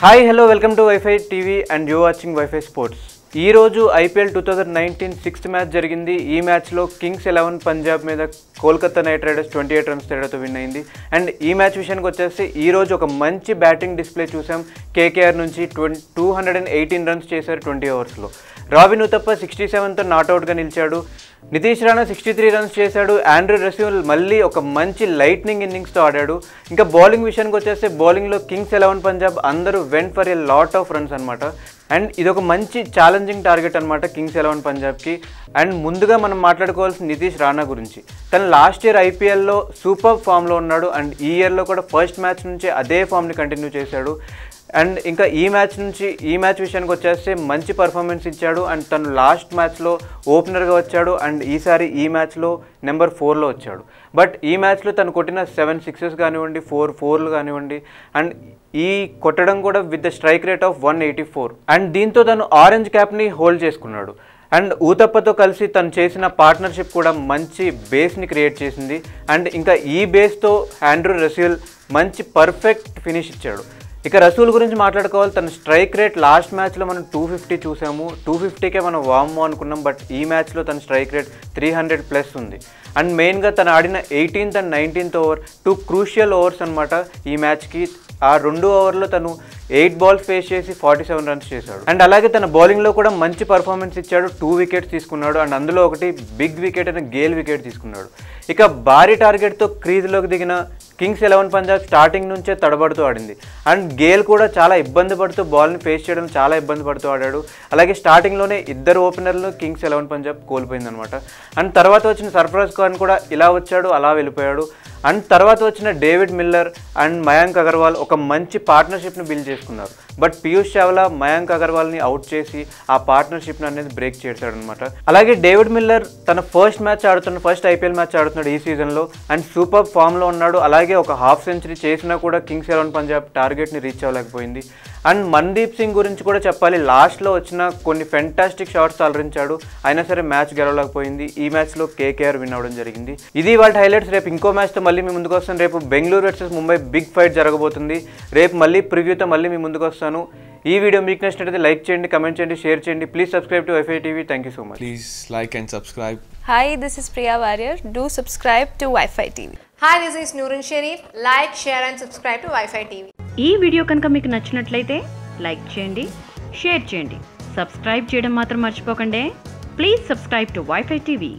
Hi, hello, welcome to Wi-Fi TV and you're watching Wi-Fi Sports. ఈ రోజు IPL two thousand nineteen sixth match జరిగింది. ఈ మ్యాచ్లో Kings Eleven Punjab మీద Kolkata Knight Riders twenty eight runs తేడాతో win అయింది. And ఈ మ్యాచ్ విషయానికి వచ్చేసి ఈ రోజు ఒక మంచి బ్యాటింగ్ డిస్ప్లే చూసాం. కేకేఆర్ నుంచి ట్వం two hundred and eighteen runs చేశారు ట్వంటీ ఓవర్స్లో. రాబిన్ ఉతప్ప సిక్స్టీ సెవెన్తో నాట్అవుట్గా నిలిచాడు. Nitish Rana sixty three runs చేశాడు. ఆండ్రూ రసూల్ మళ్ళీ ఒక మంచి లైట్నింగ్ ఇన్నింగ్స్తో ఆడాడు. ఇంకా బౌలింగ్ విషయానికి వచ్చేస్తే బౌలింగ్లో కింగ్స్ ఎలెవన్ పంజాబ్ అందరూ went for a lot of runs అనమాట అండ్ ఇది ఒక మంచి ఛాలెంజింగ్ టార్గెట్ అనమాట కింగ్స్ ఎలెవన్ పంజాబ్కి అండ్ ముందుగా మనం మాట్లాడుకోవాల్సిన నితీష్ రాణా గురించి. తను లాస్ట్ ఇయర్ ఐపీఎల్లో సూపర్ ఫామ్లో ఉన్నాడు. అండ్ ఈ ఇయర్లో కూడా ఫస్ట్ మ్యాచ్ నుంచి అదే ఫామ్ని కంటిన్యూ చేశాడు. అండ్ ఇంకా ఈ మ్యాచ్ నుంచి ఈ మ్యాచ్ విషయానికి వచ్చేస్తే మంచి పర్ఫార్మెన్స్ ఇచ్చాడు. అండ్ తను లాస్ట్ మ్యాచ్లో ఓపెనర్గా వచ్చాడు. అండ్ ఈసారి ఈ మ్యాచ్లో నెంబర్ ఫోర్లో వచ్చాడు. బట్ ఈ మ్యాచ్లో తను కొట్టిన సెవెన్ సిక్సెస్ కానివ్వండి ఫోర్ ఫోర్లు కానివ్వండి అండ్ ఈ కొట్టడం కూడా with the strike rate of one eighty four and దీంతో తను ఆరెంజ్ క్యాప్ని హోల్డ్ చేసుకున్నాడు. అండ్ ఊతప్పతో కలిసి తను చేసిన పార్ట్నర్షిప్ కూడా మంచి బేస్ని క్రియేట్ చేసింది. అండ్ ఇంకా ఈ బేస్తో ఆండ్రూ రసూల్ మంచి పర్ఫెక్ట్ ఫినిష్ ఇచ్చాడు. ఇక రసూల్ గురించి మాట్లాడుకోవాలి. తన స్ట్రైక్ రేట్ లాస్ట్ మ్యాచ్లో మనం టూ ఫిఫ్టీ చూసాము. టూ ఫిఫ్టీకే మనం వామ్మో అనుకున్నాం. బట్ ఈ మ్యాచ్లో తన strike rate three hundred plus ఉంది. అండ్ మెయిన్గా తను ఆడిన eighteenth and nineteenth over two crucial overs అనమాట ఈ మ్యాచ్కి. ఆ రెండు ఓవర్లో తను ఎయిట్ బాల్స్ ఫేస్ చేసి ఫార్టీ సెవెన్ రన్స్ చేశాడు. అండ్ అలాగే తన బౌలింగ్లో కూడా మంచి పర్ఫార్మెన్స్ ఇచ్చాడు. టూ వికెట్స్ తీసుకున్నాడు. అండ్ అందులో ఒకటి బిగ్ వికెట్ అయిన గేల్ వికెట్ తీసుకున్నాడు. ఇక భారీ టార్గెట్తో క్రీజ్లోకి దిగిన కింగ్స్ ఎలెవన్ పంజాబ్ స్టార్టింగ్ నుంచే తడబడుతూ ఆడింది. అండ్ గేల్ కూడా చాలా ఇబ్బంది పడుతూ బాల్ని ఫేస్ చేయడం చాలా ఇబ్బంది పడుతూ ఆడాడు. అలాగే స్టార్టింగ్లోనే ఇద్దరు ఓపెనర్లు కింగ్స్ ఎలెవన్ పంజాబ్ కోల్పోయిందనమాట అండ్ తర్వాత వచ్చిన సర్ఫరాజ్ ఖాన్ కూడా ఇలా వచ్చాడు అలా వెళ్ళిపోయాడు. అండ్ తర్వాత వచ్చిన David Miller and Mayank Agarwal ఒక మంచి పార్ట్నర్షిప్ని బిల్డ్ చేసుకున్నారు. బట్ పీయూష్ చావ్లా మయాంక్ అగర్వాల్ని అవుట్ చేసి ఆ పార్ట్నర్షిప్ని అనేది బ్రేక్ చేశాడనమాట అలాగే డేవిడ్ మిల్లర్ తన ఫస్ట్ మ్యాచ్ ఆడుతున్న ఫస్ట్ ఐపీఎల్ మ్యాచ్ ఆడుతున్నాడు ఈ సీజన్లో. అండ్ సూపర్ ఫామ్లో ఉన్నాడు. అలాగే ఒక హాఫ్ సెంచరీ చేసినా కూడా కింగ్స్ ఎలెవన్ పంజాబ్ టార్గెట్ని రీచ్ అవ్వలేకపోయింది. అండ్ మన్దీప్ సింగ్ గురించి కూడా చెప్పాలి. లాస్ట్లో వచ్చిన కొన్ని ఫెంటాస్టిక్ షాట్స్ అలరించాడు. అయినా సరే మ్యాచ్ గెలవలేకపోయింది. ఈ మ్యాచ్లో కేకేఆర్ విన్ అవ్వడం జరిగింది. ఇది వాళ్ళ హైలైట్స్. రేపు ఇంకో మ్యాచ్తో మళ్ళీ మీ ముందుకు వస్తాను రేపు Bengaluru versus Mumbai big fight జరగబోతుంది రేపు మళ్ళీ ప్రివ్యూతో మళ్ళీ మీ ముందుకు వస్తాను ఈ వీడియో మీకు నచ్చినట్లయితే లైక్ చేయండి కమెంట్ చేయండి షేర్ చేయండి please subscribe to WiFi TV thank you so much Please like and subscribe. Hi, this is Priya Warrior. Do subscribe to Wi-Fi TV. Hi, this is Nurun Sharif. Like, share, and subscribe to Wi-Fi TV. ఈ video కనుక మీకు నచ్చినట్లయితే like చేయండి share చేయండి subscribe చేయడం మాత్రం మర్చిపోకండి please subscribe to WiFi TV